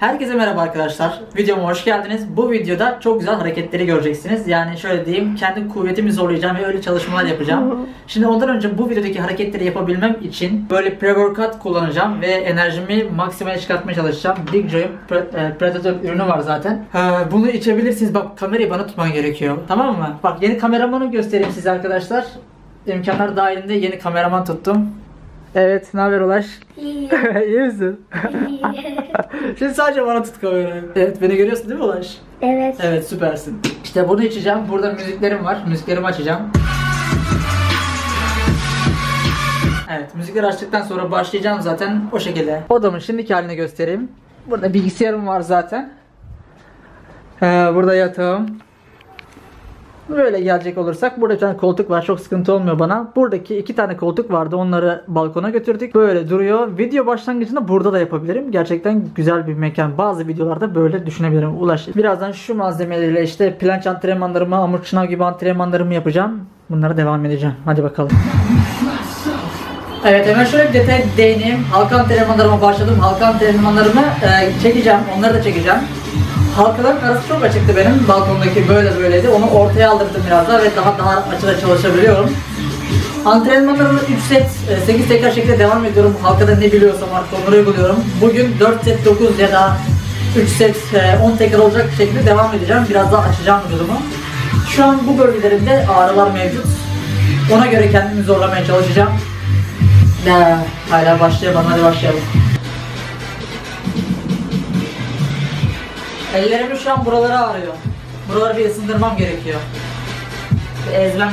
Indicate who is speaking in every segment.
Speaker 1: Herkese merhaba arkadaşlar. Videoma hoş geldiniz. Bu videoda çok güzel hareketleri göreceksiniz. Yani şöyle diyeyim, kendi kuvvetimi zorlayacağım ve öyle çalışmalar yapacağım. Şimdi ondan önce bu videodaki hareketleri yapabilmem için böyle pre-workout kullanacağım ve enerjimi maksimale çıkartmaya çalışacağım. Big Joy'un Pre- e, Predator ürünü var zaten. Ha, bunu içebilirsiniz. Bak kamerayı bana tutman gerekiyor. Tamam mı? Bak yeni kameramanı göstereyim size arkadaşlar. İmkanlar dahilinde yeni kameraman tuttum. Evet, ne haber Ulaş?
Speaker 2: İyi.
Speaker 1: İyi misin? Şimdi sadece bana tut kamerayı. Evet beni görüyorsun değil mi Ulaş?
Speaker 2: evet.
Speaker 1: Evet süpersin. İşte bunu içeceğim. Burada müziklerim var. Müziklerimi açacağım. Evet müzikleri açtıktan sonra başlayacağım zaten o şekilde. Odamın şimdiki halini göstereyim. Burada bilgisayarım var zaten. Ee, burada yatağım. Böyle gelecek olursak burada bir tane koltuk var çok sıkıntı olmuyor bana. Buradaki iki tane koltuk vardı onları balkona götürdük. Böyle duruyor. Video başlangıcında burada da yapabilirim. Gerçekten güzel bir mekan. Bazı videolarda böyle düşünebilirim. Ulaş. Birazdan şu malzemelerle işte planç antrenmanlarımı, amur çınav gibi antrenmanlarımı yapacağım. Bunlara devam edeceğim. Hadi bakalım. Evet hemen şöyle bir detay değineyim. Halka antrenmanlarıma başladım. Halka antrenmanlarımı e, çekeceğim. Onları da çekeceğim. Halkaların arası çok açıktı benim. Balkondaki böyle böyleydi. Onu ortaya aldırdım biraz daha ve daha daha açıda çalışabiliyorum. Antrenmanlarımı 3 set, 8 tekrar şekilde devam ediyorum. Halkada ne biliyorsam artık onları uyguluyorum. Bugün 4 set 9 ya da 3 set e, 10 tekrar olacak şekilde devam edeceğim. Biraz daha açacağım vücudumu. Şu an bu bölgelerimde ağrılar mevcut. Ona göre kendimi zorlamaya çalışacağım. Ne? Hala başlayalım. Hadi başlayalım. Ellerimi şu an buraları ağrıyor. Buraları bir ısındırmam gerekiyor. Bir ezmem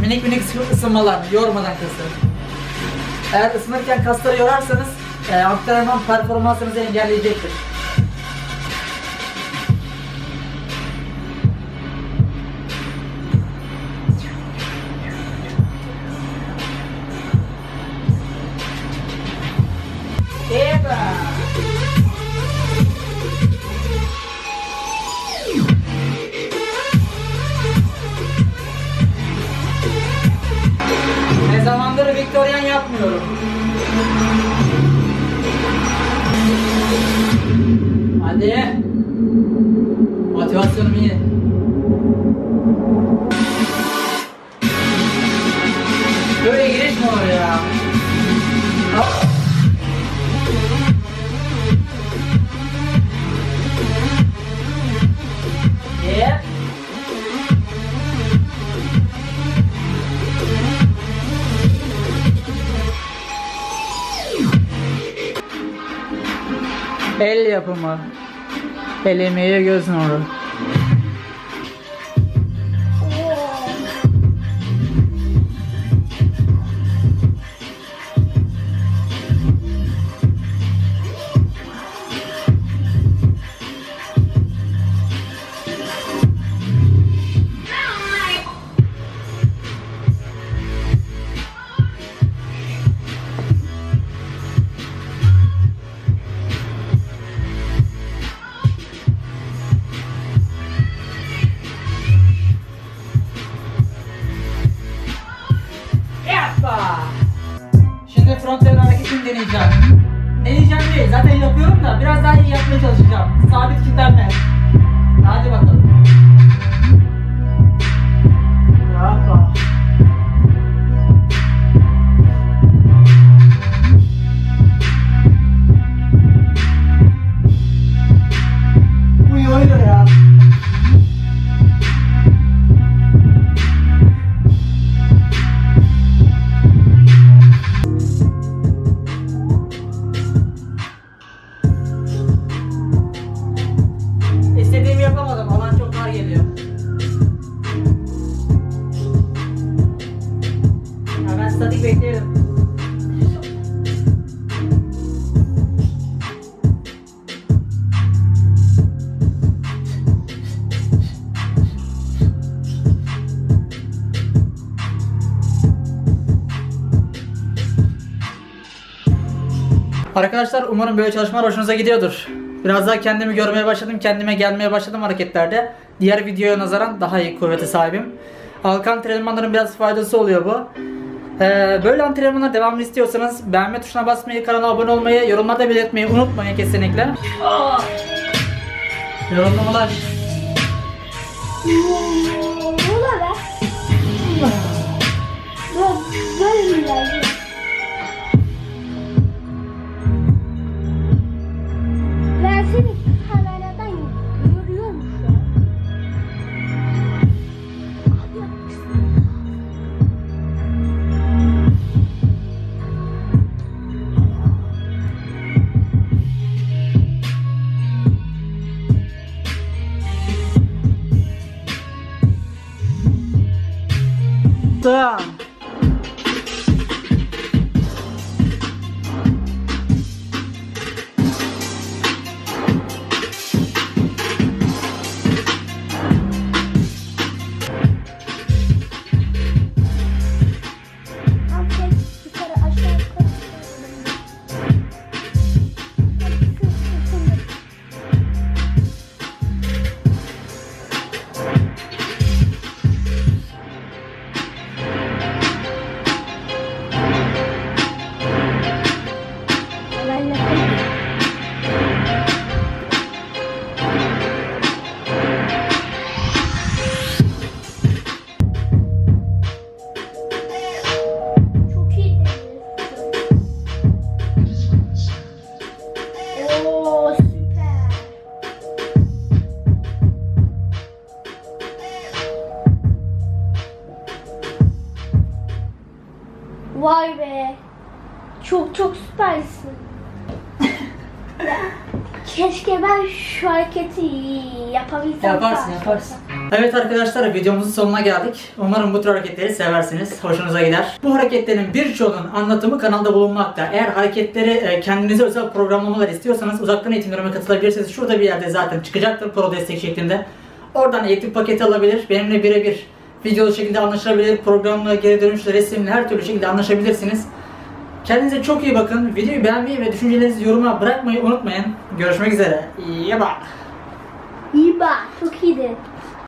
Speaker 1: Minik minik ısı- ısınmalar, yormadan kası. Eğer ısınırken kasları yorarsanız e, antrenman performansınızı engelleyecektir. Zamandır Victorian yapmıyorum. Hadi. Motivasyonum iyi. Böyle giriş mi olur ya? Hop. El yapımı. El göz nuru. Hareketini deneyeceğim. Değil, zaten yapıyorum da biraz daha iyi yapmaya çalışacağım. Sabit kilitlenme. Hadi bakalım. Yapma. Bu yoruyor ya. Geliyor. Ya ben statik bekliyorum. Arkadaşlar umarım böyle çalışmalar hoşunuza gidiyordur. Biraz daha kendimi görmeye başladım. Kendime gelmeye başladım hareketlerde. Diğer videoya nazaran daha iyi kuvvete sahibim. Halka antrenmanların biraz faydası oluyor bu. Ee, böyle antrenmanlar devamını istiyorsanız beğenme tuşuna basmayı, kanala abone olmayı, yorumlarda belirtmeyi unutmayın kesinlikle. Yorumlamalar.
Speaker 2: Buna ver. Böyle, böyle
Speaker 1: Tamam.
Speaker 2: Tam Vay be. Çok çok süpersin. Keşke ben şu hareketi yapabilsem.
Speaker 1: Yaparsın yaparsın. Evet arkadaşlar videomuzun sonuna geldik. Umarım bu tür hareketleri seversiniz. Hoşunuza gider. Bu hareketlerin birçoğunun anlatımı kanalda bulunmakta. Eğer hareketleri e, kendinize özel programlamalar istiyorsanız uzaktan eğitimlerime katılabilirsiniz. Şurada bir yerde zaten çıkacaktır pro destek şeklinde. Oradan eğitim paketi alabilir. Benimle birebir videolu şekilde anlaşılabilir. Programla, geri dönüşle, resimle her türlü şekilde anlaşabilirsiniz. Kendinize çok iyi bakın. Videoyu beğenmeyi ve düşüncelerinizi yoruma bırakmayı unutmayın. Görüşmek üzere. İyi bak.
Speaker 2: İyi bak. Çok iyiydi.